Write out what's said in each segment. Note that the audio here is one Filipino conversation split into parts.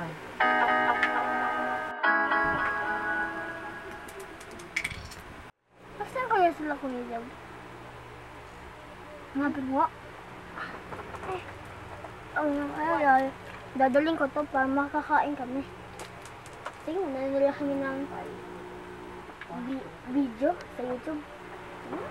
time. Basta kaya sila kumilaw? Mga bilwa. Eh, ang kaya, dadaling ko to para makakain kami. Sige, nalala kami ng video sa YouTube. Hmm?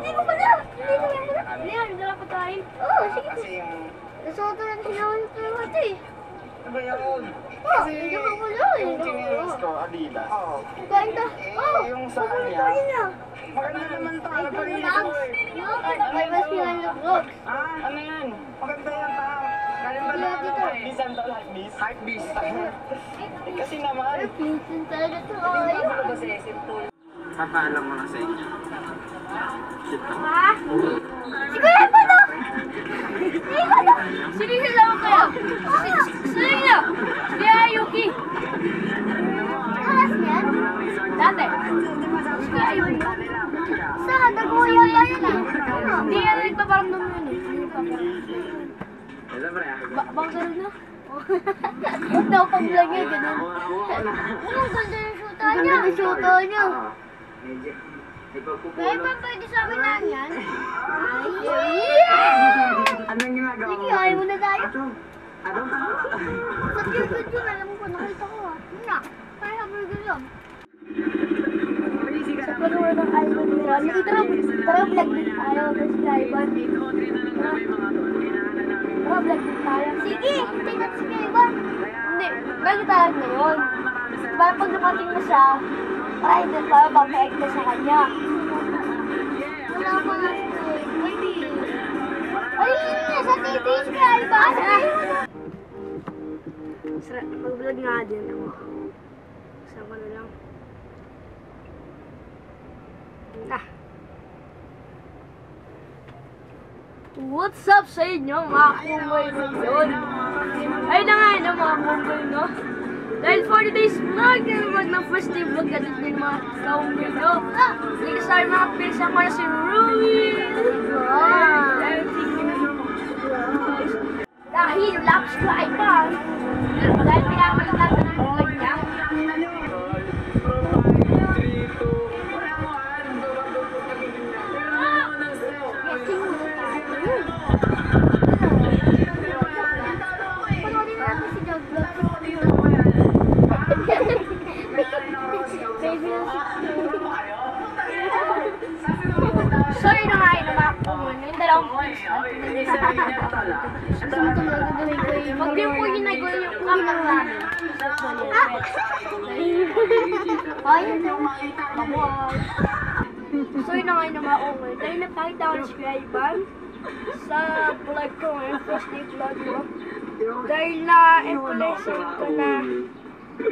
Hindi ko pala! Hindi ko pala! Yan, dala pa tayo. Oo, sige. Kasi yung... Sinawin ko yung ate. Ano ba yun? Oh, hindi ko pala eh. Yung chineros ko, Adidas. Oo. Kain ka. Oh, yung sa ano kanya. Maganda naman to. Ano pa rin Vlogs? Ay, mas na vlogs. Ah, ano yan? Maganda yan pa. Galing ba na ano? Bisan to, like this? Heart beast. Eh, kasi naman. Ay, pinsan talaga to. Hindi ba sa SM tool? Papaalam mo na sa inyo. Si Kuya pa to! Si Kuya to! Sino yung lawan kaya? Si Kuya Yuki. Kalas niyan? Dati. Si Kuya Yuki. Sa nag-uya yan ah. Hindi yan nagpaparamdam yun eh. Hindi nagpaparamdam. Ba bang ganun na? Huwag daw pang vlog niya, ganun. Ano, ganda yung shoota niya. Yung shoota niya. Kaya pa pwede sa amin yan? Ay, yeah! Anong ginagawa Sige, ayaw mo na tayo. Ano? Ano? Sa YouTube yun, alam ko, nakita ko ah. Yun na, kaya burger lang. Sa pagkawa ng album ni Ronnie, tara, tara vlog din tayo, subscriber. Tara vlog din tayo. Sige, natin si Kaiban. Hindi, bago tayo ngayon. Para pag nakating na siya, ay, hindi, para papayag na sa kanya. Wala si Pwede. Ay, na, sa TV si Kaiban. Mag-vlog nga din ako. Sama na lang. Ah. What's up sa inyo mga kumboy ngayon? Ayun na nga yun mga kumboy no? Dahil for today's vlog, yung vlog ng first day vlog natin din mga? Hindi ka sa mga pinsan ko na si Ruin! Dahil laps ko ay pa. Dahil pinamalit natin Yung points. Gusto mo talaga gawin ko. Pag yun po gawin yung camera namin. Ah! Ay. So yun na nga yun ang mga kumon. Dahil napakita ko si Kuya Ivan sa vlog ko ngayon, first day vlog ko. Dahil na influencer ko na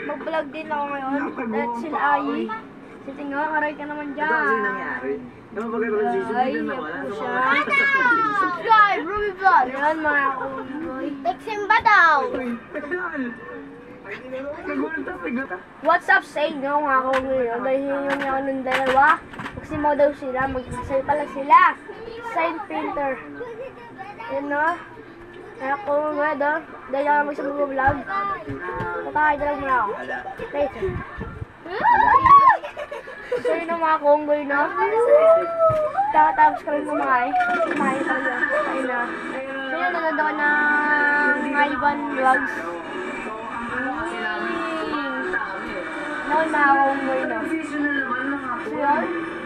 mag-vlog din ako ngayon. At sila Ayi. Sitting ako, karay ka naman dyan. Ito kasi nangyari. Naman bagay ko si Susan na wala. Ano? Subscribe, Ruby Vlog. Yan mga kumboy. Teksimba daw. What's up sa inyo mga kumboy? Ano, dahil yun yung nung dalawa. Kasi mo daw sila, mag-asal pala sila. Sign printer. Yan no? Kaya kung nga daw, dahil ako mag-vlog. Patakain na lang muna ako. Later. Hmm? So yun ang mga konggoy na. Tatapos ka rin kumain. Kumain na. Kain na. So yun, nanood ako ng Ivan Vlogs. No, na konggoy na. So yun,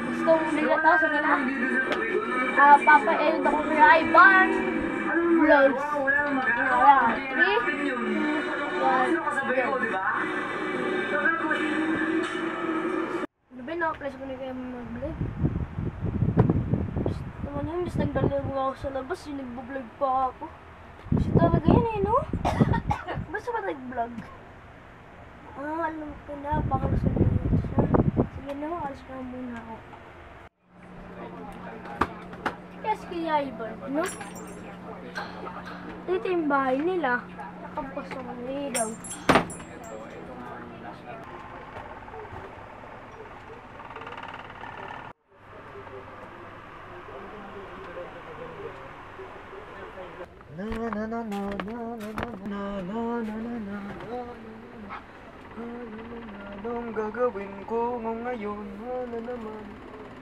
gusto mong bigla to. So yun, ah, papa-edit ako kay Ivan Vlogs. Wala. Naka-press ko na kayo mag-vlog? Naman yun, mas nagdalaw ako sa labas, yung nagbo-vlog pa ako. Kasi talaga yan eh, no? Basta ba nag-vlog? Ah, alam ko na, baka yun siya. Sige na, alis ka muna ako. Yes, kaya Ivan, no? Dito yung bahay nila. Nakapasok ang ilaw. Na na na na na na na na na na na na na Anong gagawin ko ngayon? Ano naman?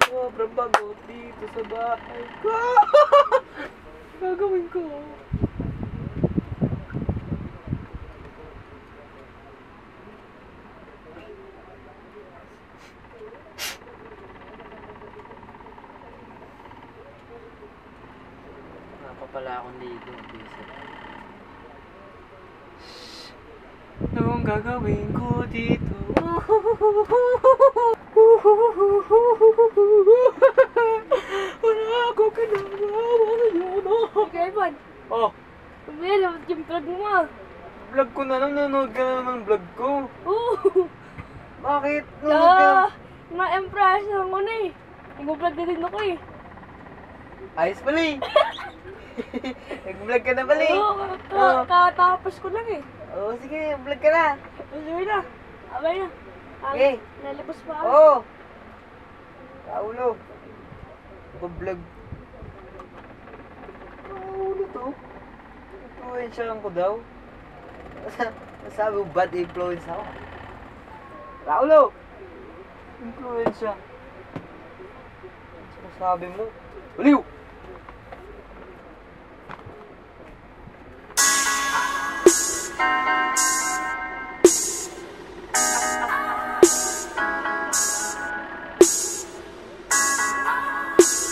Sobrang bagot dito sa bahay ko. gagawin ko. Pala akong ligo. Busy. Anong gagawin ko dito? Wala akong kinagawa ngayon. Kaya Ivan, Oh, Well, yung vlog mo ah. vlog ko na lang. Nanonood ka na ng vlog ko. Oo. Bakit? Nanonood ka Ah, na-impress ako na eh. Nag-vlog na din ako eh. Ayos pala eh. Nag-vlog ka na pala eh. Oo, ka- kakatapos ko lang eh. Oo, sige, vlog ka na. Sige na. Abay na. Okay. Nalipos pa ako. Oo. Kaulo. Vlog. Kaulo to. Influensya ko daw. Sabi mo, bad influence ako. Raulo! Influensya. Sinasabi mo. Baliw! you